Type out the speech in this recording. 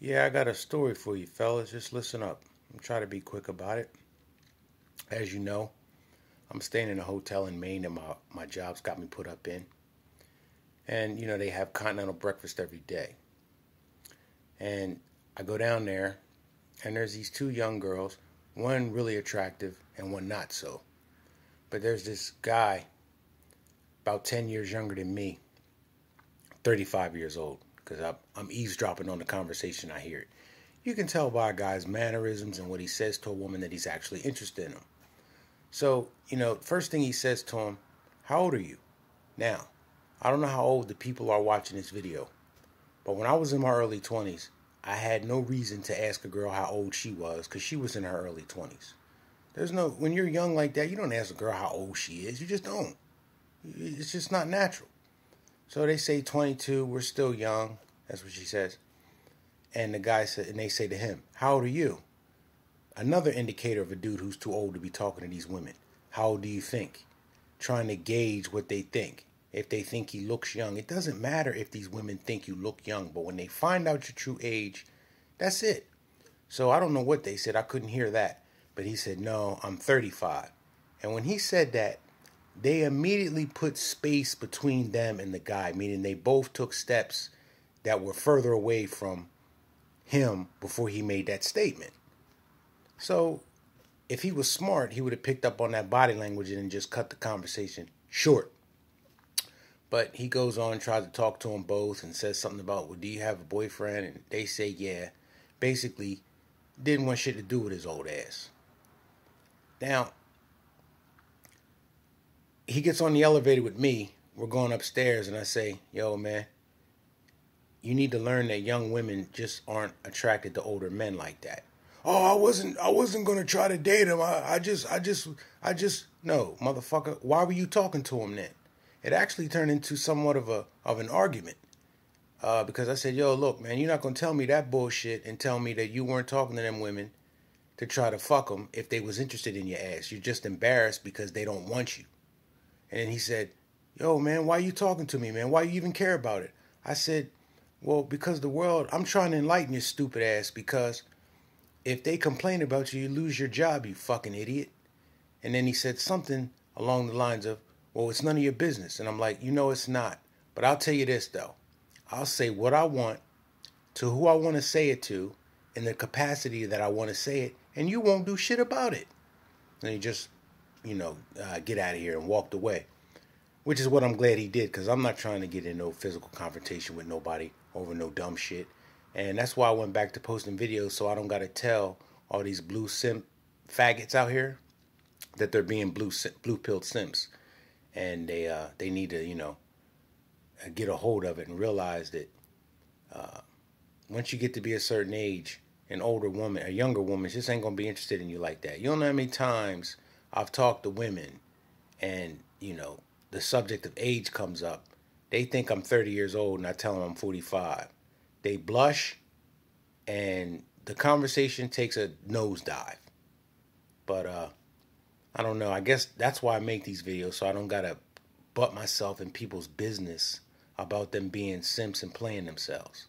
Yeah, I got a story for you, fellas. Just listen up. I'm trying to be quick about it. As you know, I'm staying in a hotel in Maine that my, my job's got me put up in. And, you know, they have continental breakfast every day. And I go down there, and there's these two young girls, one really attractive and one not so. But there's this guy, about 10 years younger than me, 35 years old because I'm, eavesdropping on the conversation. I hear it. You can tell by a guy's mannerisms and what he says to a woman that he's actually interested in him. So, you know, first thing he says to him, How old are you? Now, I don't know how old the people are watching this video, but when I was in my early 20s, I had no reason to ask a girl how old she was because she was in her early 20s. There's no, when you're young like that, you don't ask a girl how old she is. You just don't. It's just not natural. So they say 22, we're still young. That's what she says. And the guy said, and they say to him, How old are you? Another indicator of a dude who's too old to be talking to these women. How old do you think? Trying to gauge what they think. If they think he looks young, it doesn't matter if these women think you look young, but when they find out your true age, that's it. So I don't know what they said. I couldn't hear that. But he said, No, I'm 35. And when he said that, they immediately put space between them and the guy, meaning they both took steps that were further away from him before he made that statement. So, if he was smart, he would have picked up on that body language and just cut the conversation short. But he goes on tries to talk to them both and says something about, well, do you have a boyfriend? And they say, yeah. Basically, didn't want shit to do with his old ass. Now, he gets on the elevator with me. We're going upstairs, and I say, "Yo, man, you need to learn that young women just aren't attracted to older men like that." Oh, I wasn't. I wasn't gonna try to date him. I, I just, I just, I just. No, motherfucker. Why were you talking to him then? It actually turned into somewhat of a of an argument. Uh, because I said, "Yo, look, man, you're not gonna tell me that bullshit and tell me that you weren't talking to them women to try to fuck them if they was interested in your ass. You're just embarrassed because they don't want you." And he said, Yo, man, why are you talking to me, man? Why you even care about it? I said, Well, because the world, I'm trying to enlighten your stupid ass because if they complain about you, you lose your job, you fucking idiot. And then he said something along the lines of, Well, it's none of your business. And I'm like, You know, it's not. But I'll tell you this, though. I'll say what I want to who I want to say it to in the capacity that I want to say it, and you won't do shit about it. And he just you know, uh, get out of here and walked away. Which is what I'm glad he did because I'm not trying to get in no physical confrontation with nobody over no dumb shit. And that's why I went back to posting videos so I don't got to tell all these blue simp faggots out here that they're being blue blue pilled simps, and they uh, they need to you know get a hold of it and realize that uh, once you get to be a certain age, an older woman, a younger woman, just ain't gonna be interested in you like that. You don't know how many times I've talked to women and, you know, the subject of age comes up. They think I'm 30 years old and I tell them I'm 45. They blush and the conversation takes a nosedive. But uh I don't know. I guess that's why I make these videos so I don't got to butt myself in people's business about them being simps and playing themselves.